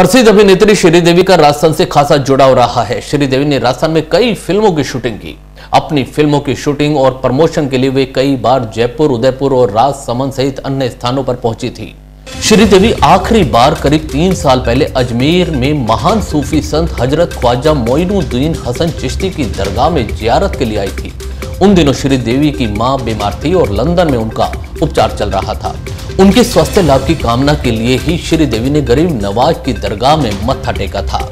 प्रसिद्ध अभिनेत्री श्रीदेवी का राजस्थान से खासा जुड़ाव रहा है। श्रीदेवी ने राजस्थान में कई फ़िल्मों की शूटिंग की। अपनी फ़िल्मों की शूटिंग और प्रमोशन के लिए वे कई बार जयपुर, उदयपुर और राजसमंद सहित अन्य स्थानों पर पहुँची थी। श्रीदेवी आखिरी बार करीब तीन साल पहले अजमेर में महान सूफी संत हज़रत ख्वाजा मोइनुद्दीन हसन चिश्ती की दरगाह में जियारत के लिए आई थी। उन दिनों श्रीदेवी की माँ बीमार थी और लंदन में उनका उपचार चल रहा था। उनके स्वास्थ्य लाभ की कामना के लिए ही श्रीदेवी ने गरीब नवाज़ की दरगाह में मत्था टेका था।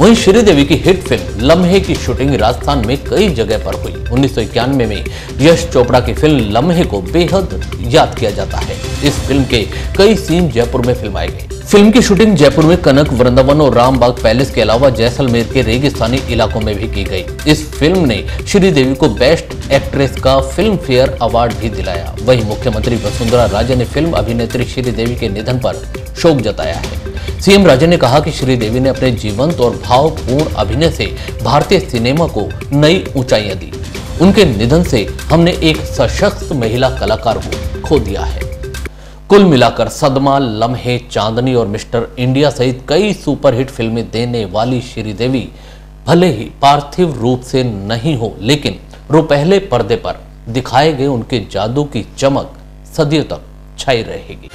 वहीं श्रीदेवी की हिट फ़िल्म लम्हे की शूटिंग राजस्थान में कई जगह पर हुई। उन्नीस सौ इक्यानवे में यश चोपड़ा की फ़िल्म लम्हे को बेहद याद किया जाता है। इस फ़िल्म के कई सीन जयपुर में फिल्माए गए। फ़िल्म की शूटिंग जयपुर में कनक, वृंदावन और रामबाग पैलेस के अलावा जैसलमेर के रेगिस्तानी इलाकों में भी की गई। इस फ़िल्म ने श्रीदेवी को बेस्ट एक्ट्रेस का फ़िल्म फेयर अवार्ड भी दिलाया। वहीं मुख्यमंत्री वसुंधरा राजे ने फ़िल्म अभिनेत्री श्रीदेवी के निधन पर शोक जताया है। सीएम राजे ने कहा कि श्रीदेवी ने अपने जीवंत और भावपूर्ण अभिनय से भारतीय सिनेमा को नई ऊंचाइयाँ दी। उनके निधन से हमने एक सशक्त महिला कलाकार को खो दिया है। कुल मिलाकर सदमा, लम्हे, चांदनी और मिस्टर इंडिया सहित कई सुपरहिट फ़िल्में देने वाली श्रीदेवी भले ही पार्थिव रूप से नहीं हो, लेकिन रुपहले पर्दे पर दिखाए गए उनके जादू की चमक सदियों तक छाई रहेगी।